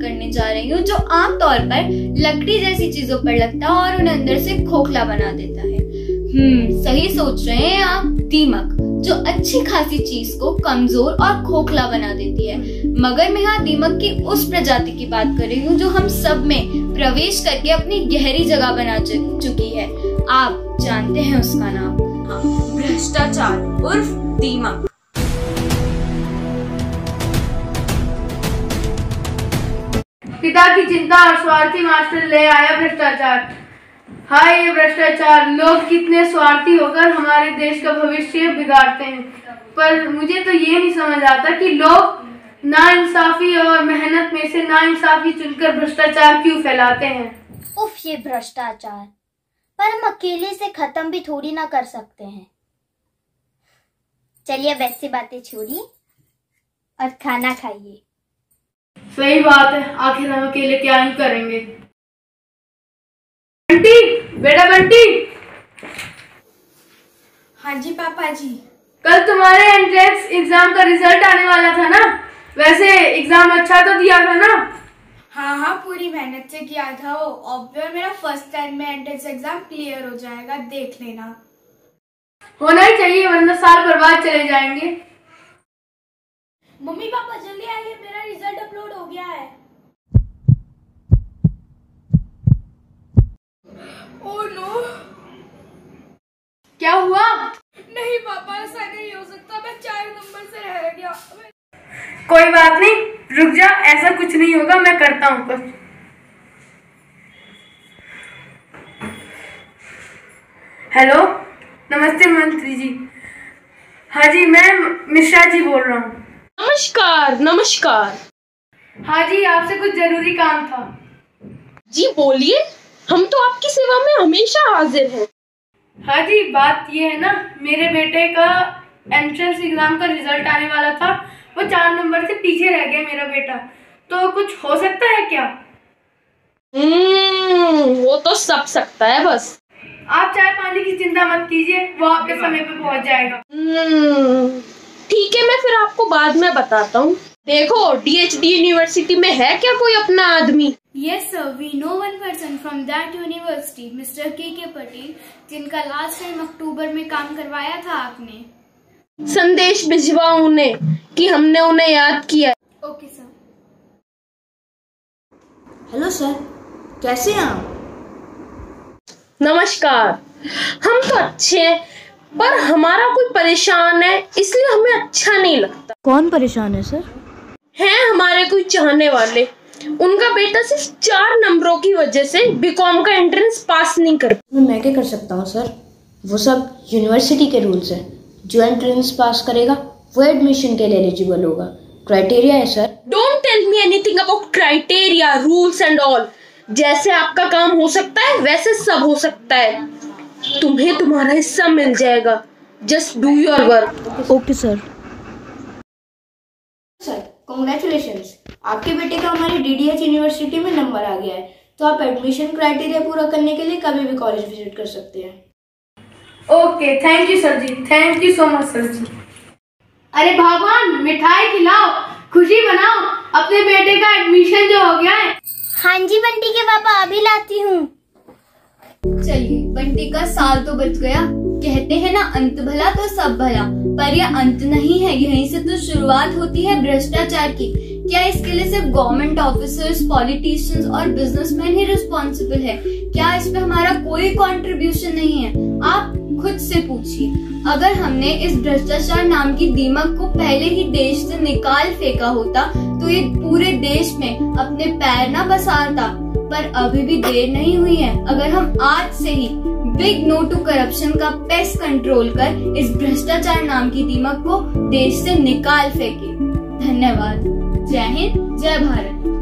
करने जा रही हूँ, जो आमतौर पर लकड़ी जैसी चीज़ों पर लगता है और उन्हें अंदर से खोखला बना देता है। हम्म सही सोच रहे हैं आप, दीमक, जो अच्छी खासी चीज़ को कमज़ोर और खोखला बना देती है। मगर मैं यहाँ दीमक की उस प्रजाति की बात कर रही हूँ, जो हम सब में प्रवेश करके अपनी गहरी जगह बना चुकी है। आप जानते हैं उसका नाम। भ्रष्टाचार, उर्फ़ दीमक। पिता की चिंता और स्वार्थी मास्टर ले आया भ्रष्टाचार। हाय ये भ्रष्टाचार, लोग कितने स्वार्थी होकर हमारे देश का भविष्य बिगाड़ते हैं। पर मुझे तो ये नहीं समझ आता कि लोग ना इंसाफी और मेहनत में से ना इंसाफी चुनकर भ्रष्टाचार क्यों फैलाते हैं? उफ, ये भ्रष्टाचार। पर हम अकेले से खत्म भी थोड़ी ना कर सकते हैं। चलिए वैसी बातें छोड़िए और खाना खाइए। सही बात है। आखिर हम अकेले क्या ही करेंगे? बंटी बेटा बंटी। हाँ जी पापा जी। कल तुम्हारे एंट्रेंस एग्ज़ाम का रिज़ल्ट आने वाला था ना? वैसे एग्ज़ाम अच्छा तो दिया था ना? हाँ हाँ पूरी मेहनत से किया था वो। ऑब्वियर मेरा फ़र्स्ट टाइम में एंट्रेंस एग्ज़ाम क्लियर हो जाएगा देख लेना। होना ही चाहिए वरना साल बर्बाद चले जाएँगे। मम्मी पापा जल्दी आइए मेरा अपलोड हो गया है। Oh no. क्या हुआ? नहीं पापा ऐसा नहीं हो सकता। मैं चार नंबर से रह गया। कोई बात नहीं रुक जा ऐसा कुछ नहीं होगा मैं करता हूँ कुछ हेलो नमस्ते मंत्री जी। हाँ जी मैं मिश्रा जी बोल रहा हूँ। नमस्कार नमस्कार। हाँ जी आपसे कुछ ज़रूरी काम था। जी बोलिए। हम तो आपकी सेवा में हमेशा हाजिर हैं। हाँ जी बात ये है ना मेरे बेटे का एंट्रेंस एग्ज़ाम का रिज़ल्ट आने वाला था। वो चार नंबर से पीछे रह गया मेरा बेटा। तो कुछ हो सकता है क्या? हम्म वो तो सब सकता है बस। आप चाय पानी की चिंता मत कीजिए वो आपके समय पे पहुँच जाएगा। हम्म ठीक है मैं फिर आपको बाद में बताता हूँ। देखो डीएचडी यूनिवर्सिटी में है क्या कोई अपना आदमी? Yes, sir we know one person from that university mister K K Patel जिनका लास्ट टाइम अक्टूबर में काम करवाया था आपने। संदेश भिजवाओ उन्हें कि हमने उन्हें याद किया। ओके सर हेलो सर कैसे हैं आप? नमस्कार। हम तो अच्छे हैं पर हमारा कोई परेशान है इसलिए हमें अच्छा नहीं लगता। कौन परेशान है सर हैं हमारे कोई चाहने वाले। उनका बेटा सिर्फ़ चार नंबरों की वजह से बीकॉम का एंट्रेंस पास नहीं कर मैं क्या कर सकता हूँ सर? वो सब यूनिवर्सिटी के रूल्स हैं। जो एंट्रेंस पास करेगा वो एडमिशन के लिए एलिजिबल होगा। क्राइटेरिया है sir. Don't tell me anything about criteria rules and all जैसे आपका काम हो सकता है वैसे सब हो सकता है। तुम्हें तुम्हारा हिस्सा मिल जाएगा। Just do your work okay sir sir congratulation आपके बेटे का हमारी डीडीएच यूनिवर्सिटी में नंबर आ गया है। तो आप एडमिशन क्राइटेरिया पूरा करने के लिए कभी भी कॉलेज विज़िट कर सकते हैं। Okay thank you sir ji. Thank you so much sir ji. अरे भगवान मिठाई खिलाओ खुशी मनाओ। अपने बेटे का एडमिशन जो हो गया है। हाँ जी बंटी के पापा अभी लाती हूँ। चलिए, बंटी का साल तो बच गया। कहते हैं ना, अंत भला तो सब भला, पर यह अंत नहीं है। यहीं से तो शुरुआत होती है भ्रष्टाचार की। क्या इसके लिए सिर्फ़ गवर्नमेंट ऑफिसर्स पॉलिटिशियंस और बिजनेसमैन ही रिस्पॉन्सिबल है? क्या इसमें हमारा कोई कंट्रीब्यूशन नहीं है? आप खुद से पूछिए। अगर हमने इस भ्रष्टाचार नाम की दीमक को पहले ही देश से निकाल फेंका होता तो ये पूरे देश में अपने पैर न पसारता पर अभी भी देर नहीं हुई है। अगर हम आज से ही बिग नो टू करप्शन का पेस्ट कंट्रोल कर इस भ्रष्टाचार नाम की दीमक को देश से निकाल फेंके। धन्यवाद। जय हिंद, जय भारत।